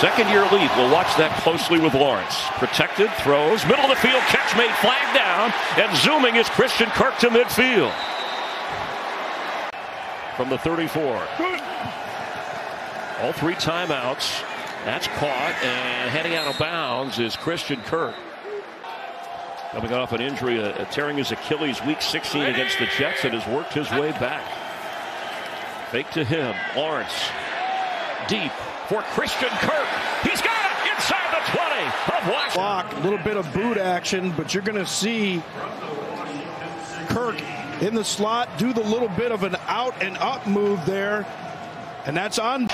Second year lead. We'll watch that closely with Lawrence. Protected, throws, middle of the field, catch made, flag down, and zooming is Christian Kirk to midfield. From the 34. All three timeouts. That's caught, and heading out of bounds is Christian Kirk. Coming off an injury, uh, tearing his Achilles week 16 against the Jets, and has worked his way back. Fake to him. Lawrence. Deep for Christian Kirk. He's got it inside the 20 of Washington. Block, a little bit of boot action, but you're going to see Kirk in the slot do the little bit of an out and up move there. And that's on.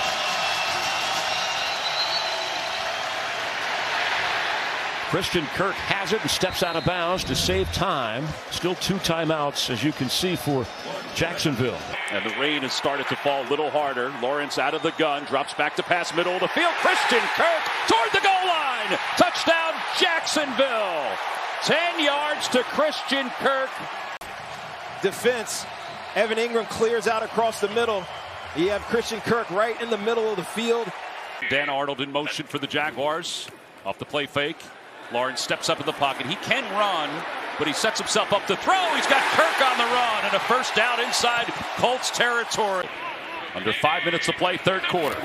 Christian Kirk has it and steps out of bounds to save time. Still two timeouts, as you can see, for Jacksonville. And the rain has started to fall a little harder. Lawrence out of the gun, drops back to pass middle of the field. Christian Kirk toward the goal line. Touchdown, Jacksonville. 10 yards to Christian Kirk. Defense. Evan Engram clears out across the middle. You have Christian Kirk right in the middle of the field. Dan Arnold in motion for the Jaguars. Off the play fake. Lawrence steps up in the pocket. He can run, but he sets himself up to throw. He's got Kirk on the run and a first down inside Colts territory. Under five minutes to play, third quarter.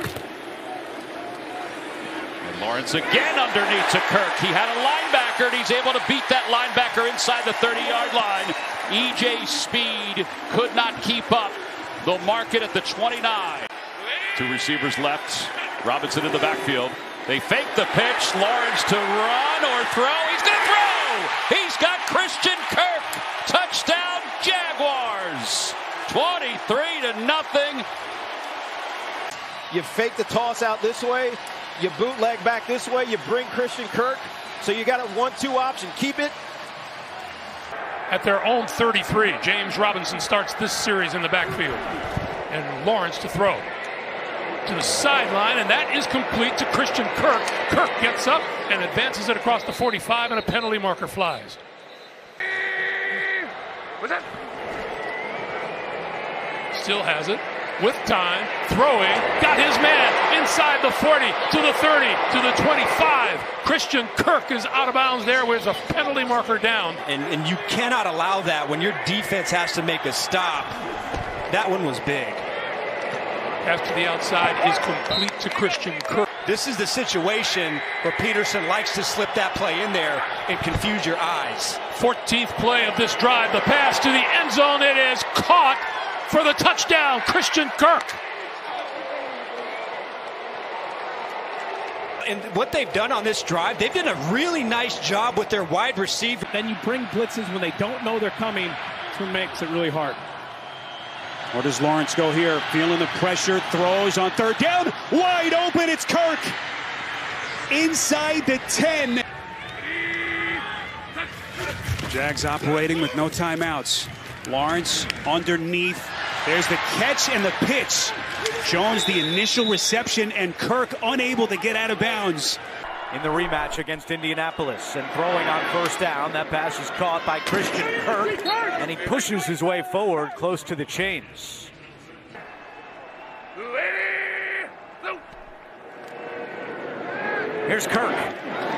And Lawrence again underneath to Kirk. He had a linebacker, and he's able to beat that linebacker inside the 30-yard line. EJ Speed could not keep up. They'll mark it at the 29. Two receivers left. Robinson in the backfield. They fake the pitch. Lawrence to run or throw. He's going to throw. He's got Christian Kirk. Touchdown Jaguars. 23 to nothing. You fake the toss out this way. You bootleg back this way. You bring Christian Kirk. So you got a one-two option. Keep it. At their own 33, James Robinson starts this series in the backfield. And Lawrence to throw to the sideline, and that is complete to Christian Kirk. Kirk gets up and advances it across the 45, and a penalty marker flies. Still has it with time, throwing, got his man inside the 40 to the 30 to the 25. Christian Kirk is out of bounds there with a penalty marker down. And, and you cannot allow that when your defense has to make a stop. That one was big. Pass to the outside is complete to Christian Kirk. This is the situation where Pederson likes to slip that play in there and confuse your eyes. 14th play of this drive. The pass to the end zone. It is caught for the touchdown. Christian Kirk. And what they've done on this drive, they've done a really nice job with their wide receiver. Then you bring blitzes when they don't know they're coming. That's what makes it really hard. Or does Lawrence go here? Feeling the pressure, throws on third down. Wide open, it's Kirk. Inside the 10. Jags operating with no timeouts. Lawrence underneath. There's the catch and the pitch. Jones, the initial reception, and Kirk unable to get out of bounds. In the rematch against Indianapolis and throwing on first down, that pass is caught by Christian Kirk, and he pushes his way forward close to the chains. Here's Kirk.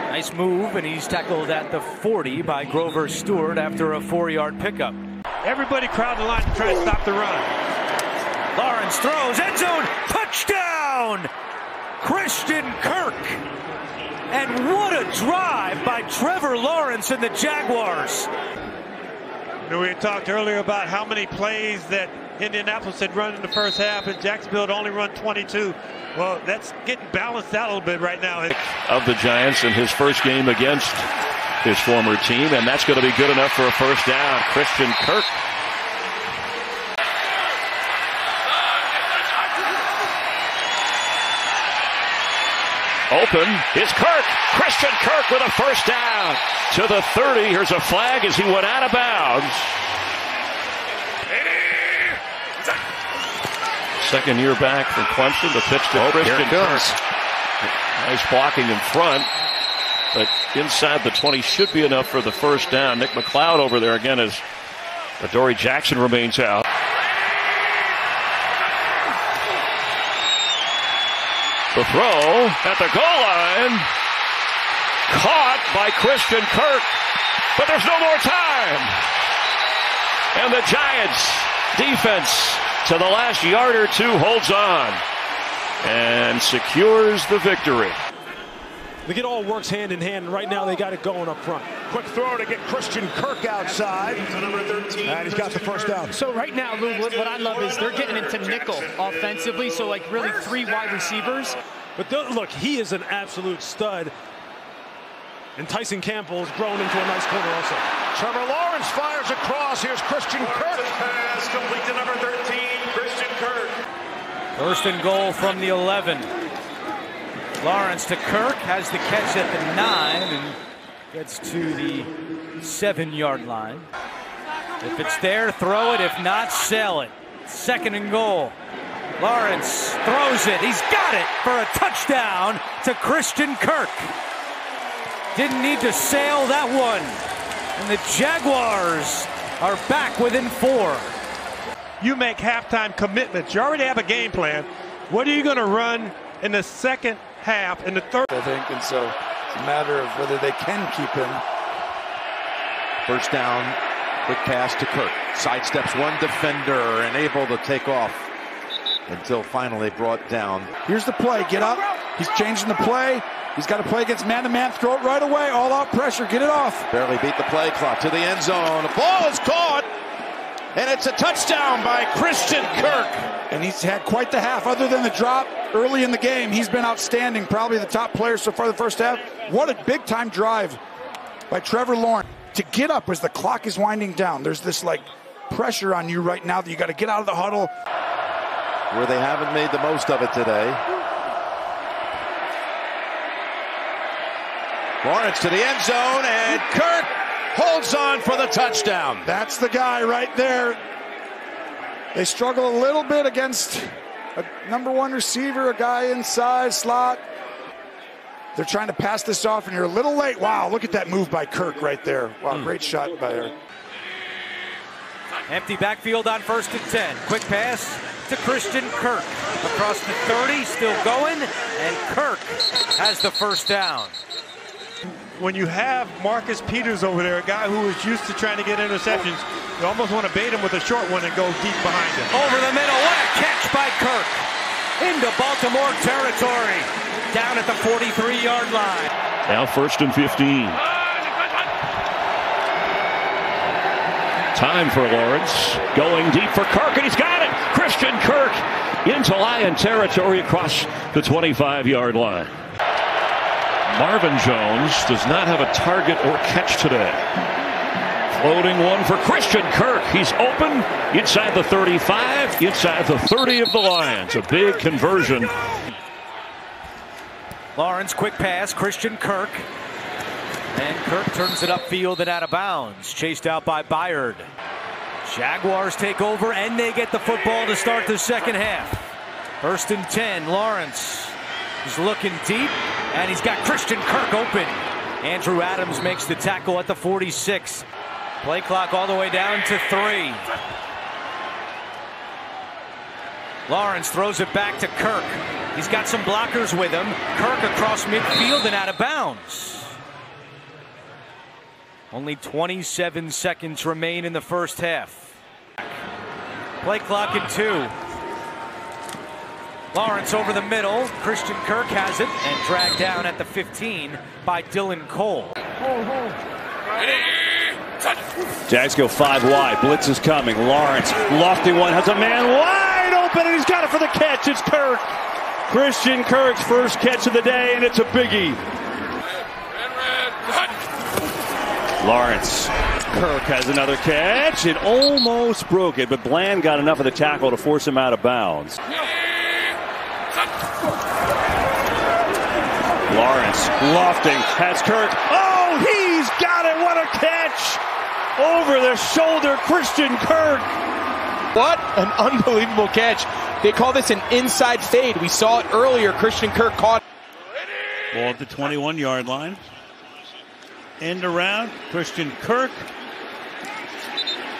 Nice move, and he's tackled at the 40 by Grover Stewart after a four-yard pickup. Everybody crowd the line to try to stop the run. Lawrence throws, end zone, touchdown! Christian Kirk. And what a drive by Trevor Lawrence and the Jaguars. We had talked earlier about how many plays that Indianapolis had run in the first half, and Jacksonville had only run 22. Well, that's getting balanced out a little bit right now. Of the Giants in his first game against his former team, and that's going to be good enough for a first down. Christian Kirk. Open is Kirk. Christian Kirk with a first down to the 30. Here's a flag as he went out of bounds. Second year back from Clemson. The pitch to oh, Christian Kirk. Nice blocking in front. But inside the 20 should be enough for the first down. Nick McCloud over there again as Adoree Jackson remains out. The The throw at the goal line. Caught by Christian Kirk. But there's no more time. And the Giants defense to the last yard or two holds on and secures the victory. Look, It all works hand in hand. Right now, they got it going up front. Quick throw to get Christian Kirk outside. And he's got the first down. So right now, Lou, what I love is they're getting into nickel offensively. So like really three wide receivers. But look, he is an absolute stud. And Tyson Campbell has grown into a nice corner also. Trevor Lawrence fires across. Here's Christian Kirk. Pass complete to number 13, Christian Kirk. First and goal from the 11. Lawrence to Kirk has the catch at the nine and gets to the seven yard line. If it's there, throw it. If not, sell it. Second and goal. Lawrence throws it. He's got it for a touchdown to Christian Kirk. Didn't need to sail that one. And the Jaguars are back within four. You make halftime commitments. You already have a game plan. What are you going to run in the second half, in the third? I think, and so it's a matter of whether they can keep him. First down, quick pass to Kirk. Sidesteps one defender and able to take off until finally brought down. Here's the play. Get up. He's changing the play. He's got to play against man-to-man. Throw it right away. All-out pressure. Get it off. Barely beat the play clock to the end zone. The ball is caught. And it's a touchdown by Christian Kirk. And he's had quite the half. Other than the drop early in the game, he's been outstanding. Probably the top player so far the first half. What a big-time drive by Trevor Lawrence. To get up as the clock is winding down. There's this, like, pressure on you right now that you got to get out of the huddle. Where they haven't made the most of it today. Lawrence to the end zone, and Kirk holds on for the touchdown. That's the guy right there. They struggle a little bit against a number one receiver, a guy inside slot. They're trying to pass this off, and you're a little late. Wow, look at that move by Kirk right there. Wow, hmm. great shot by her. Empty backfield on first and 10. Quick pass to Christian Kirk. Across the 30, still going, and Kirk has the first down when you have Marcus Peters over there, a guy who is used to trying to get interceptions, you almost want to bait him with a short one and go deep behind him. Over the middle, what a catch by Kirk. Into Baltimore territory, down at the 43-yard line. Now first and 15. Time for Lawrence. Going deep for Kirk, and he's got it. Christian Kirk into Lion territory across the 25-yard line. Marvin Jones does not have a target or catch today. Floating one for Christian Kirk. He's open inside the 35, inside the 30 of the Lions. A big conversion. Lawrence, quick pass. Christian Kirk. And Kirk turns it upfield and out of bounds. Chased out by Byard. Jaguars take over and they get the football to start the second half. First and 10, Lawrence is looking deep, and he's got Christian Kirk open. Andrew Adams makes the tackle at the 46. Play clock all the way down to three. Lawrence throws it back to Kirk. He's got some blockers with him. Kirk across midfield and out of bounds. Only 27 seconds remain in the first half. Play clock at two. Lawrence over the middle. Christian Kirk has it and dragged down at the 15 by Dylan Cole. Jags go five wide. Blitz is coming. Lawrence, lofty one, has a man wide open, and he's got it for the catch. It's Kirk. Christian Kirk's first catch of the day, and it's a biggie. Lawrence. Kirk has another catch. It almost broke it, but Bland got enough of the tackle to force him out of bounds. Lawrence lofting has Kirk. Oh, he's got it. What a catch! Over the shoulder, Christian Kirk. What an unbelievable catch. They call this an inside fade. We saw it earlier. Christian Kirk caught. Ball at the 21 yard line. End around. Christian Kirk.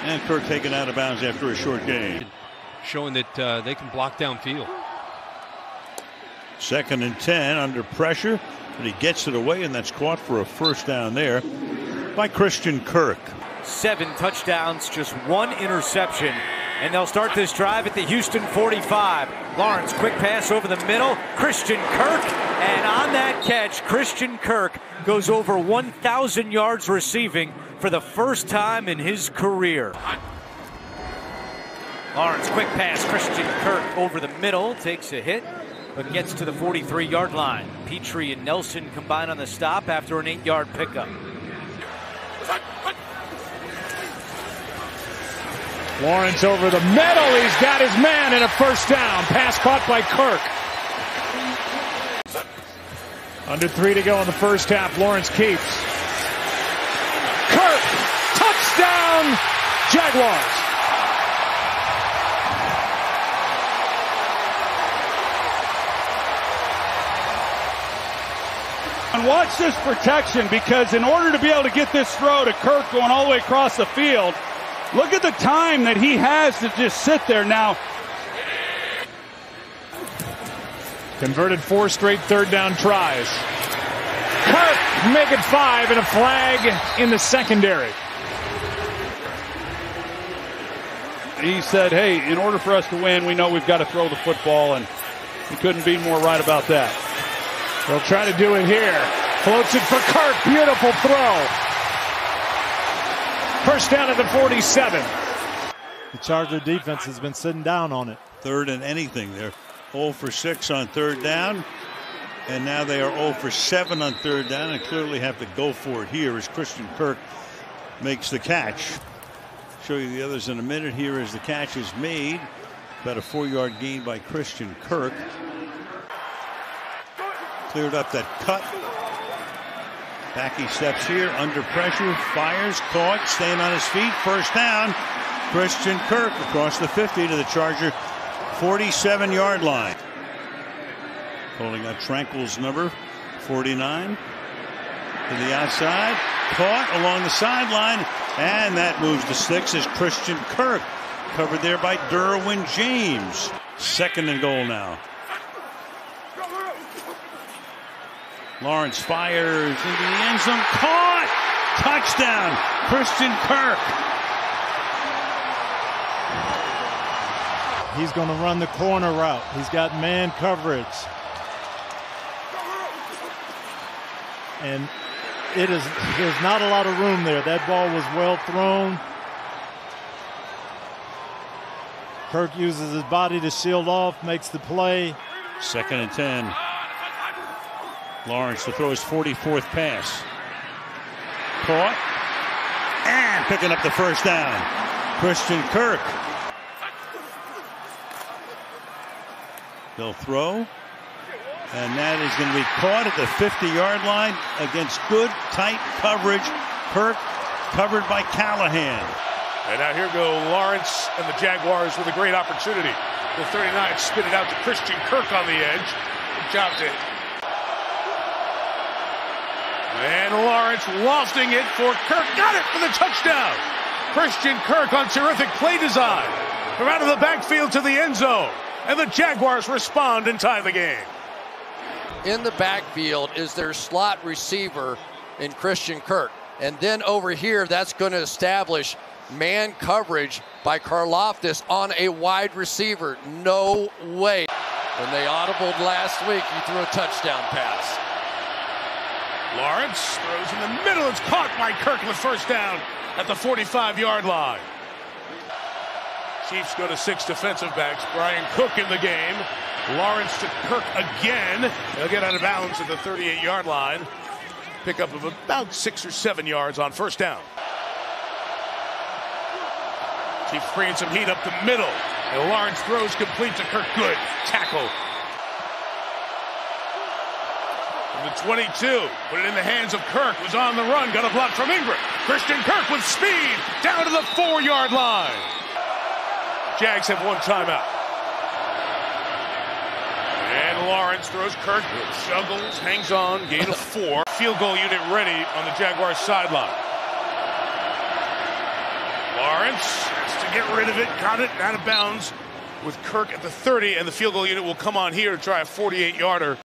And Kirk taken out of bounds after a short game. Showing that uh, they can block downfield. Second and 10 under pressure, but he gets it away, and that's caught for a first down there by Christian Kirk. Seven touchdowns, just one interception. And they'll start this drive at the Houston 45. Lawrence, quick pass over the middle. Christian Kirk. And on that catch, Christian Kirk goes over 1,000 yards receiving for the first time in his career. Lawrence, quick pass. Christian Kirk over the middle, takes a hit, but gets to the 43 yard line. Pitre and Nelson combine on the stop after an eight yard pickup. Lawrence over the middle. He's got his man and a first down. Pass caught by Kirk. Under three to go in the first half. Lawrence keeps. Kirk. Touchdown. Jaguars. And watch this protection because in order to be able to get this throw to Kirk going all the way across the field, look at the time that he has to just sit there now. Converted four straight third down tries. Kirk make it five and a flag in the secondary. He said, hey, in order for us to win, we know we've got to throw the football, and he couldn't be more right about that. They'll try to do it here. Floats it for Kirk. Beautiful throw. First down at the 47. The Charger defense has been sitting down on it. Third and anything. They're 0 for 6 on third down. And now they are 0 for 7 on third down and clearly have to go for it here as Christian Kirk makes the catch. Show you the others in a minute here as the catch is made. About a four yard gain by Christian Kirk. Cleared up that cut. Back he steps here under pressure, fires, caught, staying on his feet. First down. Christian Kirk across the 50 to the Charger 47 yard line. Holding up Tranquill's number 49 to the outside. Caught along the sideline. And that moves to six as Christian Kirk covered there by Derwin James. Second and goal now. Lawrence fires into the end zone. Caught! Touchdown! Christian Kirk. He's going to run the corner route. He's got man coverage. And it is there's not a lot of room there. That ball was well thrown. Kirk uses his body to shield off, makes the play. Second and 10. Lawrence to throw his 44th pass. Caught. And picking up the first down. Christian Kirk. They'll throw. And that is going to be caught at the 50 yard line against good, tight coverage. Kirk covered by Callahan. And now here go Lawrence and the Jaguars with a great opportunity. The 39 spit it out to Christian Kirk on the edge. Good job to And Lawrence lofting it for Kirk. Got it for the touchdown. Christian Kirk on terrific play design. From out of the backfield to the end zone. And the Jaguars respond and tie the game. In the backfield is their slot receiver in Christian Kirk. And then over here, that's going to establish man coverage by Karlaftis on a wide receiver. No way. When they audibled last week, he threw a touchdown pass. Lawrence throws in the middle. It's caught by Kirk with first down at the 45 yard line. Chiefs go to six defensive backs. Bryan Cook in the game. Lawrence to Kirk again. They'll get out of bounds at the 38 yard line. Pickup of about six or seven yards on first down. Chiefs bringing some heat up the middle. And Lawrence throws complete to Kirk. Good tackle. From the 22, put it in the hands of Kirk, who's on the run, got a block from Engram. Christian Kirk with speed down to the four yard line. Jags have one timeout. And Lawrence throws Kirk, juggles, hangs on, gain of four. Field goal unit ready on the Jaguars sideline. Lawrence has to get rid of it, got it out of bounds with Kirk at the 30, and the field goal unit will come on here to try a 48 yarder.